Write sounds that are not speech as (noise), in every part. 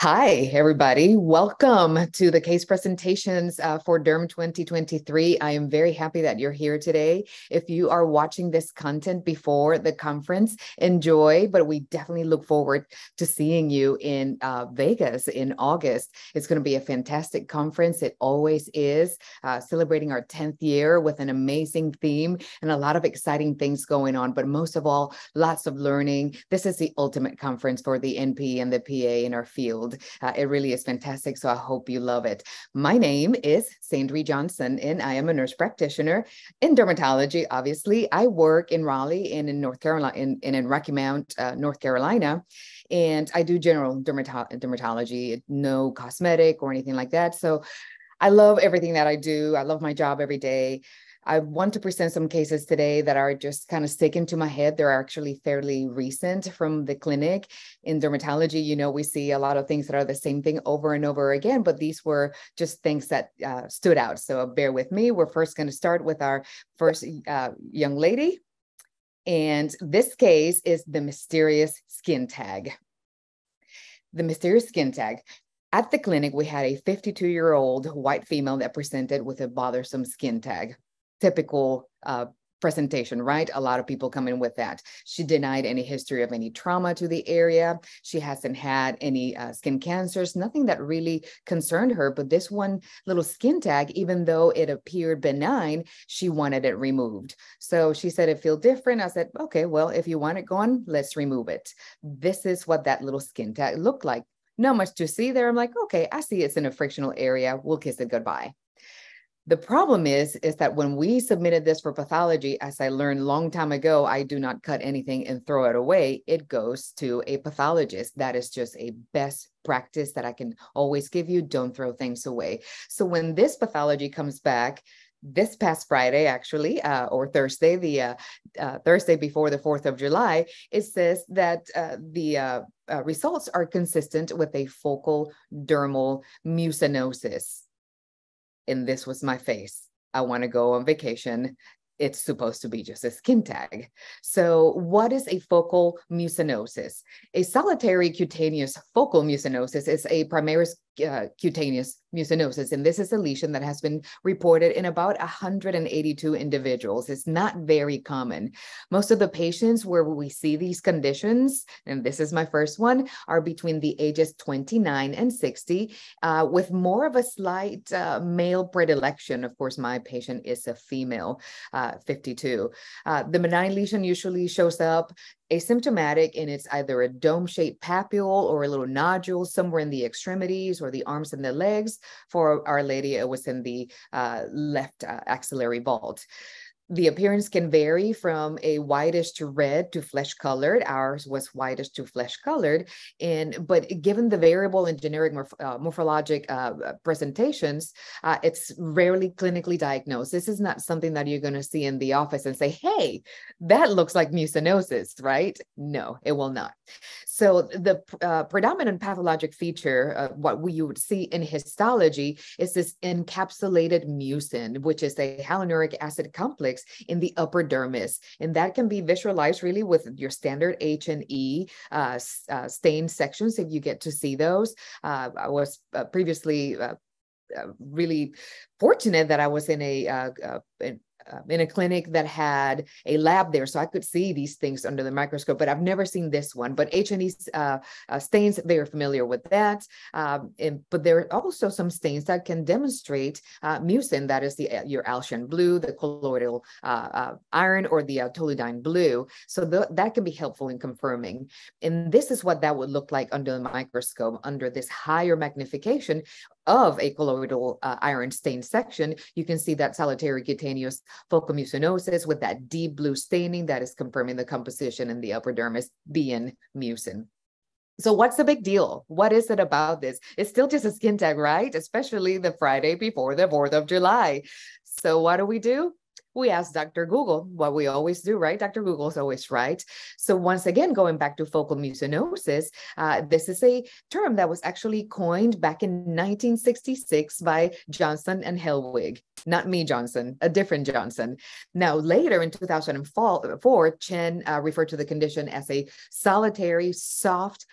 Hi, everybody. Welcome to the case presentations uh, for DERM 2023. I am very happy that you're here today. If you are watching this content before the conference, enjoy, but we definitely look forward to seeing you in uh, Vegas in August. It's going to be a fantastic conference. It always is, uh, celebrating our 10th year with an amazing theme and a lot of exciting things going on, but most of all, lots of learning. This is the ultimate conference for the NP and the PA in our field field. Uh, it really is fantastic. So I hope you love it. My name is Sandry Johnson, and I am a nurse practitioner in dermatology. Obviously, I work in Raleigh and in North Carolina, in, in, in Rocky Mount, uh, North Carolina. And I do general dermato- dermatology, no cosmetic or anything like that. So I love everything that I do. I love my job every day. I want to present some cases today that are just kind of sticking to my head. They're actually fairly recent from the clinic. In dermatology, you know, we see a lot of things that are the same thing over and over again, but these were just things that uh, stood out. So bear with me. We're first going to start with our first uh, young lady. And this case is the mysterious skin tag. The mysterious skin tag. At the clinic, we had a 52 year old white female that presented with a bothersome skin tag typical uh, presentation, right? A lot of people come in with that. She denied any history of any trauma to the area. She hasn't had any uh, skin cancers, nothing that really concerned her. But this one little skin tag, even though it appeared benign, she wanted it removed. So she said it feel different. I said, okay, well, if you want it gone, let's remove it. This is what that little skin tag looked like. Not much to see there. I'm like, okay, I see it's in a frictional area. We'll kiss it goodbye. The problem is, is that when we submitted this for pathology, as I learned long time ago, I do not cut anything and throw it away. It goes to a pathologist. That is just a best practice that I can always give you. Don't throw things away. So when this pathology comes back, this past Friday, actually, uh, or Thursday, the uh, uh, Thursday before the 4th of July, it says that uh, the uh, uh, results are consistent with a focal dermal mucinosis and this was my face. I want to go on vacation it's supposed to be just a skin tag. So, what is a focal mucinosis? A solitary cutaneous focal mucinosis is a primary uh, cutaneous mucinosis, and this is a lesion that has been reported in about 182 individuals. It's not very common. Most of the patients where we see these conditions, and this is my first one, are between the ages 29 and 60, uh, with more of a slight uh, male predilection. Of course, my patient is a female. Uh, 52. Uh, the benign lesion usually shows up asymptomatic and it's either a dome-shaped papule or a little nodule somewhere in the extremities or the arms and the legs. For Our Lady, it was in the uh, left uh, axillary vault the appearance can vary from a whitish to red to flesh colored. Ours was whitish to flesh colored. And but given the variable and generic morph uh, morphologic uh, presentations, uh, it's rarely clinically diagnosed. This is not something that you're going to see in the office and say, hey, that looks like mucinosis, right? No, it will not. So the uh, predominant pathologic feature, what we would see in histology, is this encapsulated mucin, which is a hyaluronic acid complex in the upper dermis, and that can be visualized really with your standard H and E uh, uh, stain sections if you get to see those. Uh, I was uh, previously uh, uh, really fortunate that I was in a, uh, in a clinic that had a lab there, so I could see these things under the microscope. But I've never seen this one. But H and E uh, uh, stains, they are familiar with that. Um, and, but there are also some stains that can demonstrate uh, mucin, that is the your Alcian blue, the colloidal iron, or the toluidine blue. So the, that can be helpful in confirming. And this is what that would look like under the microscope, under this higher magnification of a colloidal uh, iron stain section, you can see that solitary cutaneous mucinosis with that deep blue staining that is confirming the composition in the upper dermis being mucin. So what's the big deal? What is it about this? It's still just a skin tag, right? Especially the Friday before the 4th of July. So what do we do? We asked Dr. Google what we always do, right? Dr. Google's always right. So once again, going back to focal mucinosis, uh, this is a term that was actually coined back in 1966 by Johnson and Helwig. Not me Johnson, a different Johnson. Now, later in 2004, Chen uh, referred to the condition as a solitary, soft,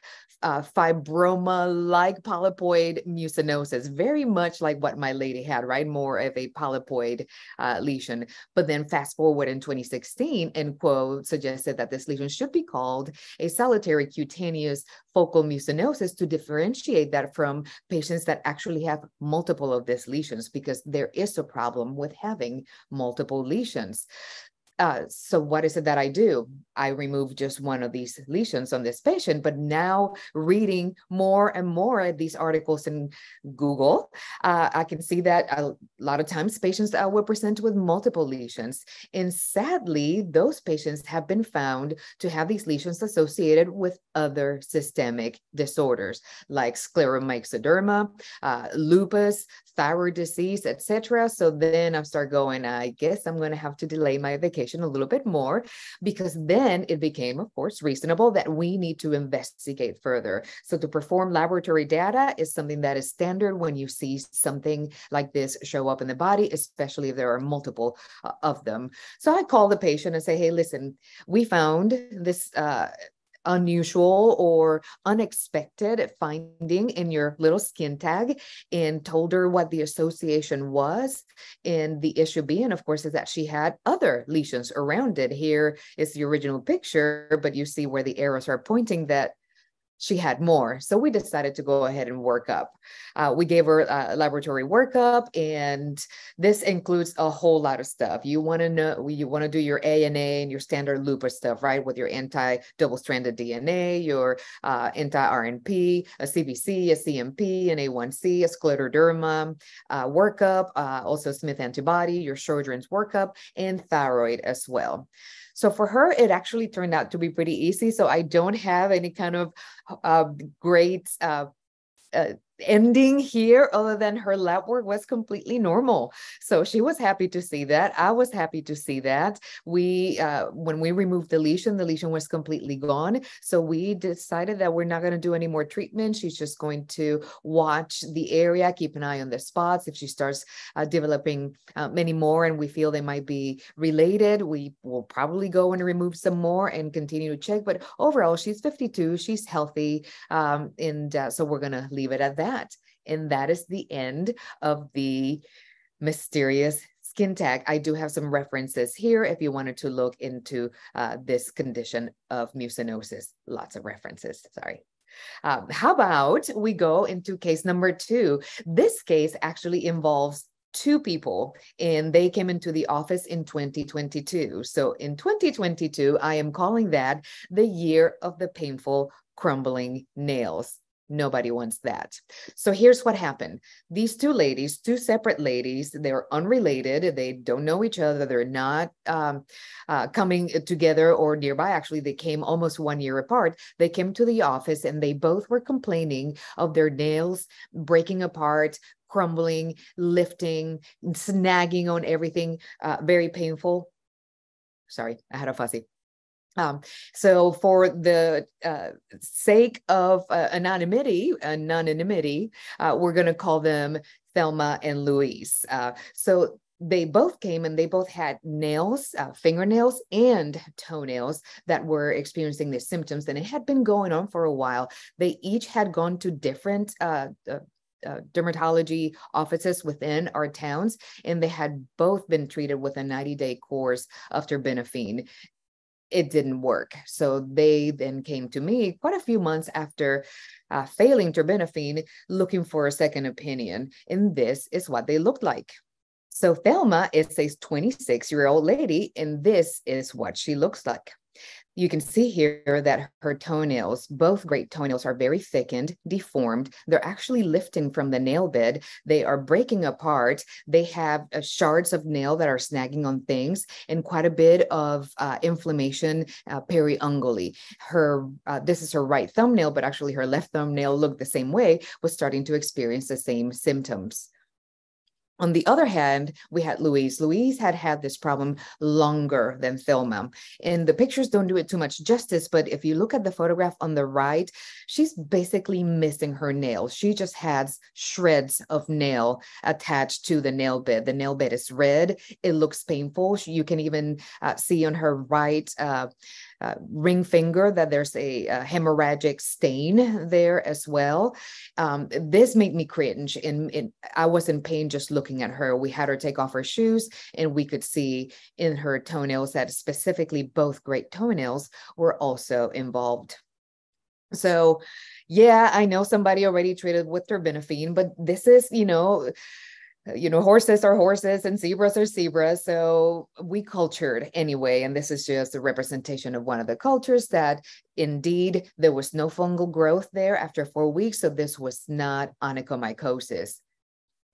uh, fibroma-like polypoid mucinosis, very much like what my lady had, right? More of a polypoid uh, lesion. But then fast forward in 2016, and quote suggested that this lesion should be called a solitary cutaneous focal mucinosis to differentiate that from patients that actually have multiple of these lesions, because there is a problem with having multiple lesions. Uh, so what is it that I do? I remove just one of these lesions on this patient, but now reading more and more of these articles in Google, uh, I can see that a lot of times patients uh, will present with multiple lesions. And sadly, those patients have been found to have these lesions associated with other systemic disorders like scleromyxoderma, uh, lupus, thyroid disease, etc. So then I start going, I guess I'm going to have to delay my vacation a little bit more because then it became, of course, reasonable that we need to investigate further. So to perform laboratory data is something that is standard when you see something like this show up in the body, especially if there are multiple uh, of them. So I call the patient and say, hey, listen, we found this uh, unusual or unexpected finding in your little skin tag and told her what the association was. And the issue being, of course, is that she had other lesions around it. Here is the original picture, but you see where the arrows are pointing that she had more. So we decided to go ahead and work up. Uh, we gave her a laboratory workup, and this includes a whole lot of stuff. You want to know, you want to do your ANA and your standard lupus stuff, right? With your anti double stranded DNA, your uh, anti RNP, a CBC, a CMP, an A1C, a scleroderma uh, workup, uh, also Smith antibody, your Sjogren's workup, and thyroid as well. So for her, it actually turned out to be pretty easy. So I don't have any kind of uh, great uh, uh, ending here other than her lab work was completely normal. So she was happy to see that. I was happy to see that. We uh, when we removed the lesion the lesion was completely gone. So we decided that we're not going to do any more treatment. She's just going to watch the area keep an eye on the spots. If she starts uh, developing uh, many more and we feel they might be related we will probably go and remove some more and continue to check. But overall she's 52 she's healthy um, and uh, so we're going to leave it at that that. And that is the end of the mysterious skin tag. I do have some references here if you wanted to look into uh, this condition of mucinosis. Lots of references, sorry. Um, how about we go into case number two? This case actually involves two people and they came into the office in 2022. So in 2022, I am calling that the year of the painful crumbling nails. Nobody wants that. So here's what happened. These two ladies, two separate ladies, they're unrelated. They don't know each other. They're not um, uh, coming together or nearby. Actually, they came almost one year apart. They came to the office and they both were complaining of their nails breaking apart, crumbling, lifting, snagging on everything, uh, very painful. Sorry, I had a fuzzy. Um, so for the uh, sake of uh, anonymity, anonymity, uh, we're going to call them Thelma and Louise. Uh, so they both came and they both had nails, uh, fingernails, and toenails that were experiencing the symptoms, and it had been going on for a while. They each had gone to different uh, uh, dermatology offices within our towns, and they had both been treated with a 90 day course of terbinafine it didn't work. So they then came to me quite a few months after uh, failing terbinafine, looking for a second opinion. And this is what they looked like. So Thelma is a 26 year old lady, and this is what she looks like. You can see here that her toenails, both great toenails, are very thickened, deformed. They're actually lifting from the nail bed. They are breaking apart. They have uh, shards of nail that are snagging on things and quite a bit of uh, inflammation uh, periungally. Her, uh, this is her right thumbnail, but actually her left thumbnail looked the same way, was starting to experience the same symptoms. On the other hand, we had Louise. Louise had had this problem longer than Thelma. And the pictures don't do it too much justice, but if you look at the photograph on the right, she's basically missing her nail. She just has shreds of nail attached to the nail bed. The nail bed is red. It looks painful. You can even uh, see on her right uh, uh, ring finger that there's a, a, hemorrhagic stain there as well. Um, this made me cringe and, I was in pain just looking at her. We had her take off her shoes and we could see in her toenails that specifically both great toenails were also involved. So yeah, I know somebody already treated with terbinafine, but this is, you know, you know, horses are horses and zebras are zebras. So we cultured anyway. And this is just a representation of one of the cultures that indeed there was no fungal growth there after four weeks. So this was not onychomycosis.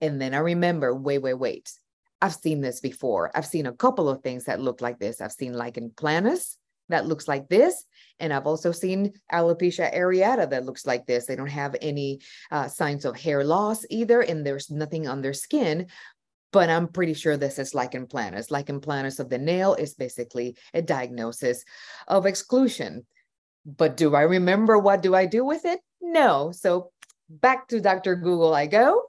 And then I remember, wait, wait, wait. I've seen this before. I've seen a couple of things that look like this. I've seen lichen planus that looks like this. And I've also seen alopecia areata that looks like this. They don't have any uh, signs of hair loss either, and there's nothing on their skin. But I'm pretty sure this is lichen planus. Lichen planus of the nail is basically a diagnosis of exclusion. But do I remember what do I do with it? No. So back to Dr. Google I go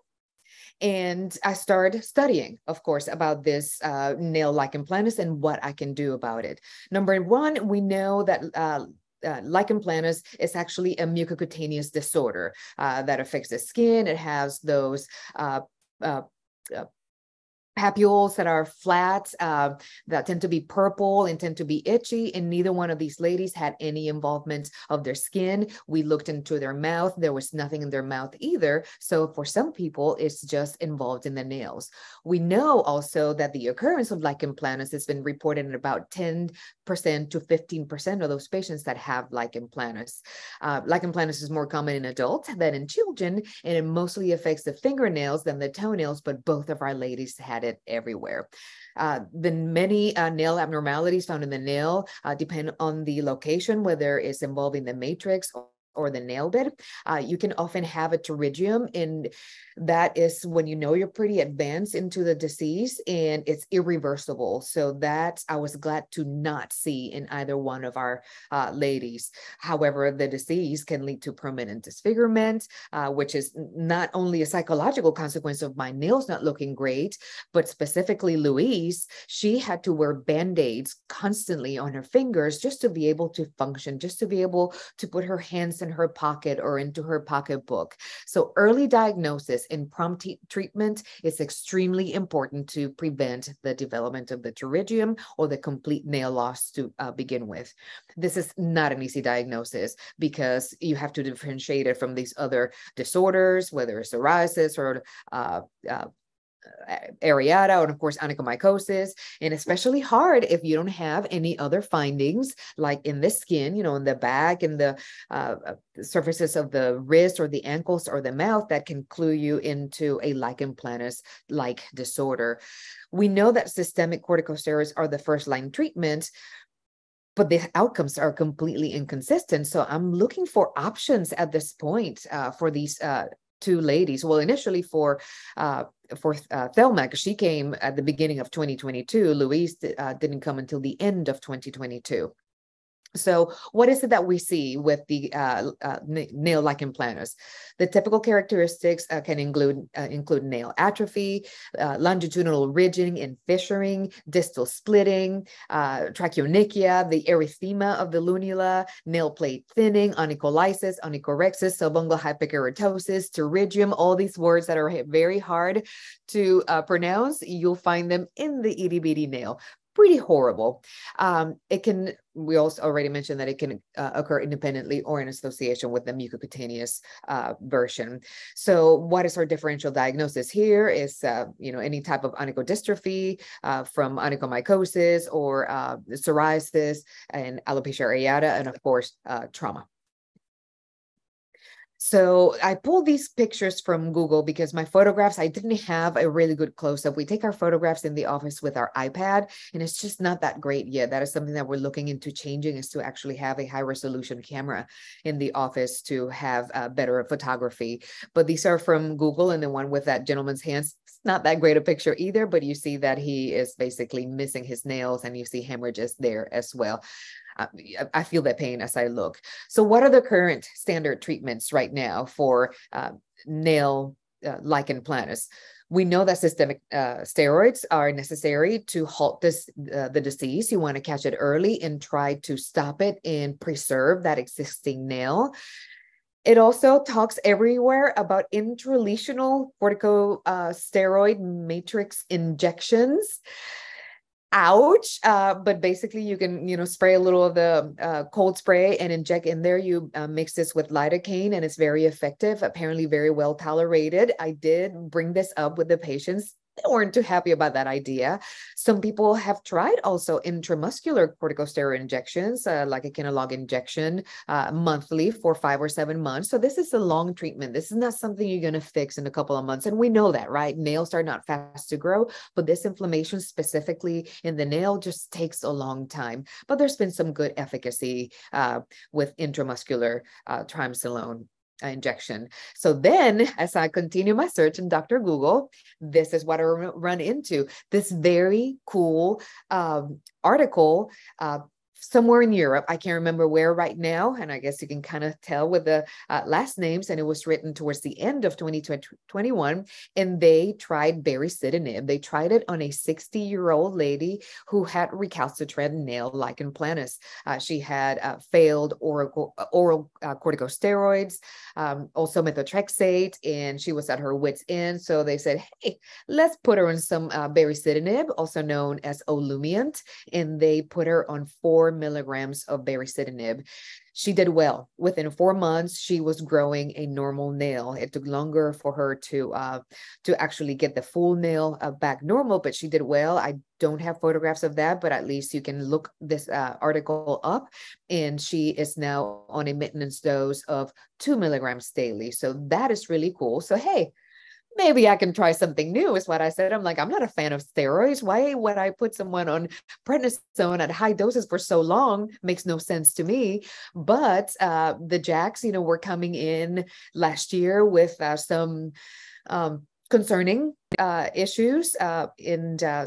and I started studying, of course, about this uh, nail lichen planus and what I can do about it. Number one, we know that uh, uh, lichen planus is actually a mucocutaneous disorder uh, that affects the skin. It has those uh, uh, papules that are flat uh, that tend to be purple and tend to be itchy and neither one of these ladies had any involvement of their skin. We looked into their mouth. There was nothing in their mouth either. So for some people it's just involved in the nails. We know also that the occurrence of lichen planus has been reported in about 10% to 15% of those patients that have lichen planus uh, lichen planus is more common in adults than in children and it mostly affects the fingernails than the toenails but both of our ladies had it everywhere. Uh, the many uh, nail abnormalities found in the nail uh, depend on the location, whether it's involving the matrix or or the nail bed, uh, you can often have a pterygium, and that is when you know you're pretty advanced into the disease and it's irreversible. So that I was glad to not see in either one of our uh, ladies. However, the disease can lead to permanent disfigurement, uh, which is not only a psychological consequence of my nails not looking great, but specifically Louise, she had to wear band-aids constantly on her fingers just to be able to function, just to be able to put her hands in her pocket or into her pocketbook. So early diagnosis and prompt treatment is extremely important to prevent the development of the pterygium or the complete nail loss to uh, begin with. This is not an easy diagnosis because you have to differentiate it from these other disorders, whether it's psoriasis or uh, uh, areata and of course onychomycosis and especially hard if you don't have any other findings like in the skin you know in the back and the uh, uh surfaces of the wrist or the ankles or the mouth that can clue you into a lichen planus like disorder we know that systemic corticosteroids are the first line treatment but the outcomes are completely inconsistent. So I'm looking for options at this point uh, for these uh, two ladies. Well, initially for uh, for uh, Thelma, she came at the beginning of 2022. Louise uh, didn't come until the end of 2022. So what is it that we see with the uh, uh, nail lichen planus? The typical characteristics uh, can include uh, include nail atrophy, uh, longitudinal ridging and fissuring, distal splitting, uh, trachyonychia, the erythema of the lunula, nail plate thinning, onycholysis, onychorrhexis, subungual hyperkeratosis, pterygium, all these words that are very hard to pronounce, you'll find them in the itty bitty nail pretty horrible. Um, it can, we also already mentioned that it can uh, occur independently or in association with the mucocutaneous uh, version. So what is our differential diagnosis here is, uh, you know, any type of onychodystrophy uh, from onychomycosis or uh, psoriasis and alopecia areata, and of course, uh, trauma. So I pulled these pictures from Google because my photographs, I didn't have a really good close up. We take our photographs in the office with our iPad, and it's just not that great yet. That is something that we're looking into changing is to actually have a high resolution camera in the office to have uh, better photography. But these are from Google, and the one with that gentleman's hands it's not that great a picture either, but you see that he is basically missing his nails and you see hemorrhages there as well. Uh, I feel that pain as I look. So, what are the current standard treatments right now for uh, nail uh, lichen planus? We know that systemic uh, steroids are necessary to halt this uh, the disease. You want to catch it early and try to stop it and preserve that existing nail. It also talks everywhere about intralesional corticosteroid matrix injections ouch uh, but basically you can you know spray a little of the uh, cold spray and inject in there. You uh, mix this with lidocaine and it's very effective apparently very well tolerated. I did bring this up with the patients they weren't too happy about that idea. Some people have tried also intramuscular corticosteroid injections, uh, like a Kenalog injection uh, monthly for five or seven months. So this is a long treatment. This is not something you're going to fix in a couple of months. And we know that, right? Nails are not fast to grow, but this inflammation specifically in the nail just takes a long time. But there's been some good efficacy uh, with intramuscular uh, triamcinolone injection. So then, (laughs) as I continue my search in Dr. Google, this is what I run into this very cool um, article uh, somewhere in Europe. I can't remember where right now. And I guess you can kind of tell with the uh, last names. And it was written towards the end of 2021. And they tried baricitinib. They tried it on a 60 year old lady who had recalcitrant nail lichen planus. Uh, she had uh, failed oral, oral uh, corticosteroids, um, also methotrexate, and she was at her wits' end. So they said, hey, let's put her on some uh, baricitinib, also known as Olumiant. And they put her on four milligrams of baricitinib. She did well. Within four months, she was growing a normal nail. It took longer for her to uh, to actually get the full nail uh, back normal, but she did well. I don't have photographs of that, but at least you can look this uh, article up. And she is now on a maintenance dose of two milligrams daily. So that is really cool. So hey, maybe I can try something new, is what I said. I'm like, I'm not a fan of steroids. Why would I put someone on prednisone at high doses for so long? Makes no sense to me. But uh, the JAKs, you know, were coming in last year with uh, some um, concerning uh, issues. Uh, and uh,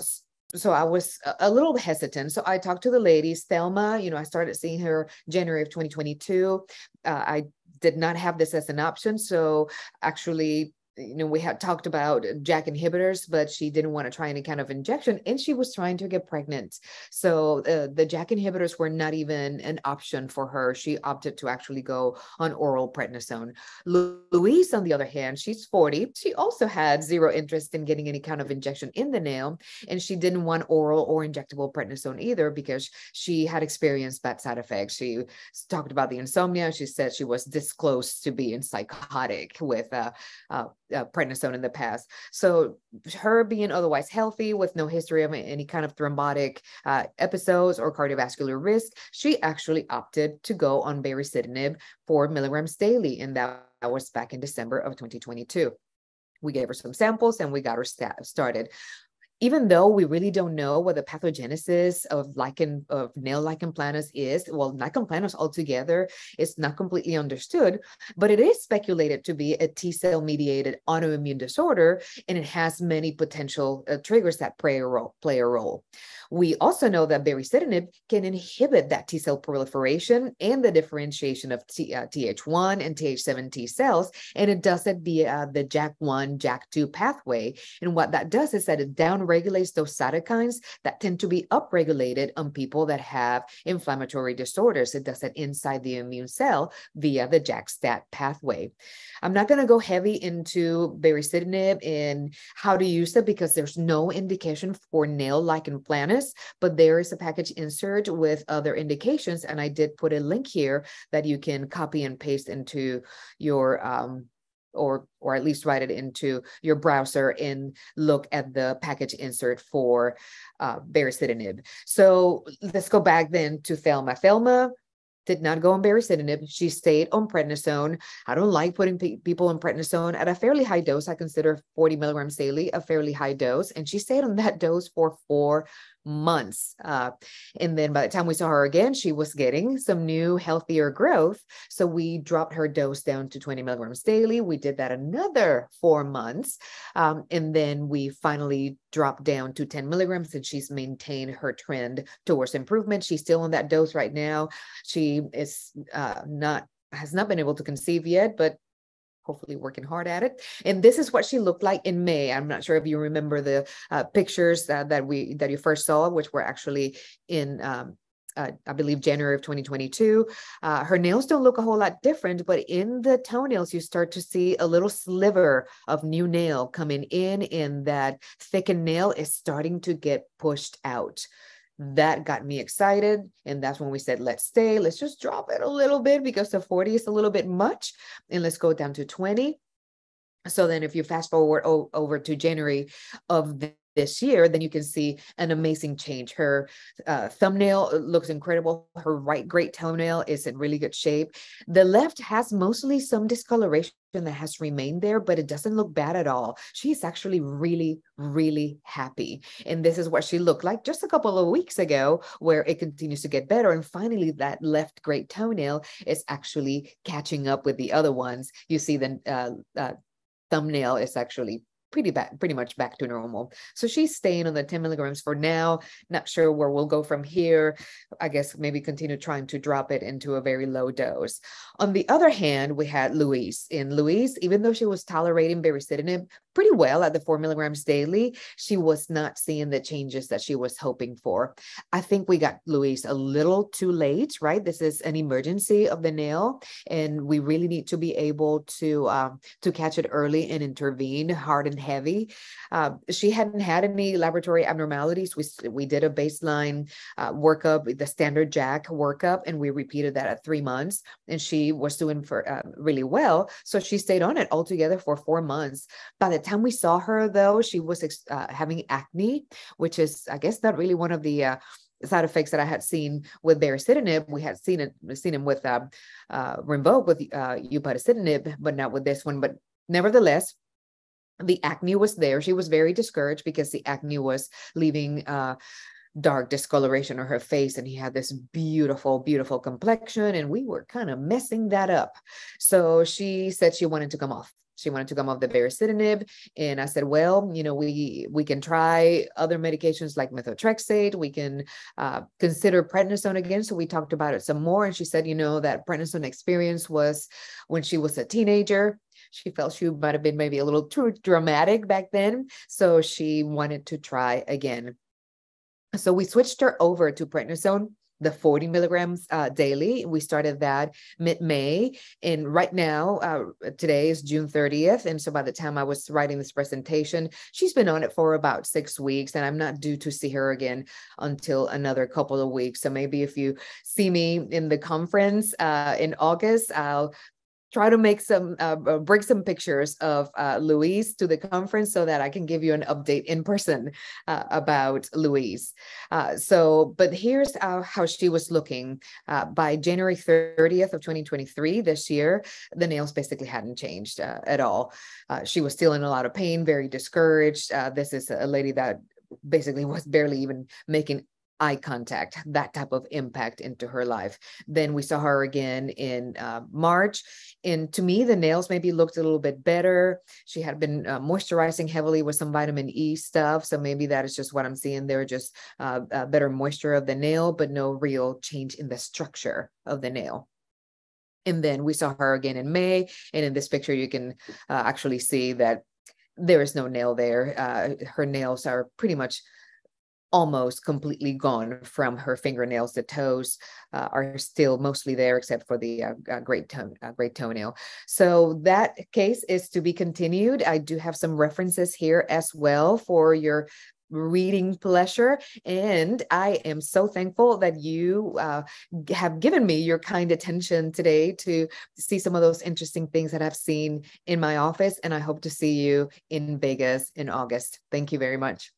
so I was a little hesitant. So I talked to the ladies, Thelma, you know, I started seeing her January of 2022. Uh, I did not have this as an option. So actually you know, we had talked about JAK inhibitors, but she didn't want to try any kind of injection and she was trying to get pregnant. So uh, the JAK inhibitors were not even an option for her. She opted to actually go on oral prednisone. Louise, on the other hand, she's 40. She also had zero interest in getting any kind of injection in the nail. And she didn't want oral or injectable prednisone either because she had experienced bad side effects. She talked about the insomnia. She said she was this close to being psychotic with uh, uh, uh, prednisone in the past. So her being otherwise healthy with no history of any kind of thrombotic uh, episodes or cardiovascular risk, she actually opted to go on baricitinib four milligrams daily, and that was back in December of 2022 we gave her some samples and we got her started even though we really don't know what the pathogenesis of lichen of nail lichen planus is, well, lichen planus altogether is not completely understood, but it is speculated to be a T cell mediated autoimmune disorder, and it has many potential uh, triggers that play a role. Play a role. We also know that baricitinib can inhibit that T cell proliferation and the differentiation of T, uh, Th1 and Th7 T cells, and it does it via the JAK1, JAK2 pathway. And what that does is that it downregulates those cytokines that tend to be upregulated on people that have inflammatory disorders. It does it inside the immune cell via the JAK-STAT pathway. I'm not going to go heavy into baricitinib and how to use it because there's no indication for nail-like lichen but there is a package insert with other indications. And I did put a link here that you can copy and paste into your um, or or at least write it into your browser and look at the package insert for uh, baricitinib. So let's go back then to Thelma. Thelma did not go on baricitinib. She stayed on prednisone. I don't like putting pe- people on prednisone at a fairly high dose. I consider 40 milligrams daily a fairly high dose. And she stayed on that dose for four months. Uh, and then by the time we saw her again, she was getting some new, healthier growth. So we dropped her dose down to 20 milligrams daily. We did that another four months. Um, and then we finally dropped down to 10 milligrams and she's maintained her trend towards improvement. She's still on that dose right now. She is uh, not has not been able to conceive yet, but hopefully working hard at it. And this is what she looked like in May. I'm not sure if you remember the uh, pictures that, that we that you first saw, which were actually in um, uh, I believe January of 2022. Uh, her nails don't look a whole lot different, but in the toenails, you start to see a little sliver of new nail coming in, and that thickened nail is starting to get pushed out that got me excited. And that's when we said, let's stay, let's just drop it a little bit because the 40 is a little bit much. And let's go down to 20. So then if you fast forward o- over to January of this year, then you can see an amazing change. Her uh, thumbnail uh, looks incredible. Her right great toenail is in really good shape. The left has mostly some discoloration that has remained there, but it doesn't look bad at all. She's actually really, really happy. And this is what she looked like just a couple of weeks ago, where it continues to get better. And finally, that left great toenail is actually catching up with the other ones. You see the uh, uh, thumbnail is actually pretty back, pretty much back to normal. So she's staying on the 10 milligrams for now. Not sure where we'll go from here. I guess maybe continue trying to drop it into a very low dose. On the other hand, we had Louise. In Louise, even though she was tolerating baricitinib pretty well at the four milligrams daily, she was not seeing the changes that she was hoping for. I think we got Louise a little too late, right? This is an emergency of the nail, and we really need to be able to um, to catch it early and intervene hard and and heavy. Uh, she hadn't had any laboratory abnormalities. We, we did a baseline uh, workup, the standard JAK workup, and we repeated that at three months. And she was doing for uh, really well. So she stayed on it altogether for four months. By the time we saw her, though, she was uh, having acne, which is, I guess, not really one of the uh, side effects that I had seen with baricitinib. We had seen it, seen him with uh, uh, Rinvoq with uh, upadacitinib, but not with this one. But nevertheless, the acne was there. She was very discouraged because the acne was leaving uh, dark discoloration on her face, and he had this beautiful, beautiful complexion, and we were kind of messing that up. So she said she wanted to come off. She wanted to come off the baricitinib, and I said, "Well, you know, we we can try other medications like methotrexate. We can uh, consider prednisone again." So we talked about it some more, and she said, "You know, that prednisone experience was when she was a teenager." She felt she might have been maybe a little too dramatic back then. So she wanted to try again. So we switched her over to prednisone the 40 milligrams uh, daily. We started that mid May. And right now, uh, today is June 30th. And so by the time I was writing this presentation, she's been on it for about six weeks. And I'm not due to see her again until another couple of weeks. So maybe if you see me in the conference uh, in August, I'll try to make some uh, uh, bring some pictures of uh, Louise to the conference so that I can give you an update in person uh, about Louise. Uh, so, but here's uh, how she was looking by January 30th of 2023 this year. The nails basically hadn't changed at all. she was still in a lot of pain, very discouraged. this is a lady that basically was barely even making eye contact, that type of impact into her life. Then we saw her again in uh, March. And to me, the nails maybe looked a little bit better. She had been uh, moisturizing heavily with some vitamin E stuff. So maybe that is just what I'm seeing there, just uh, better moisture of the nail, but no real change in the structure of the nail. And then we saw her again in May. And in this picture, you can uh, actually see that there is no nail there. Uh, her nails are pretty much almost completely gone from her fingernails. The toes uh, are still mostly there, except for the uh, uh, great, toe, uh, great toenail. So that case is to be continued. I do have some references here as well for your reading pleasure. And I am so thankful that you uh, have given me your kind attention today to see some of those interesting things that I've seen in my office. And I hope to see you in Vegas in August. Thank you very much.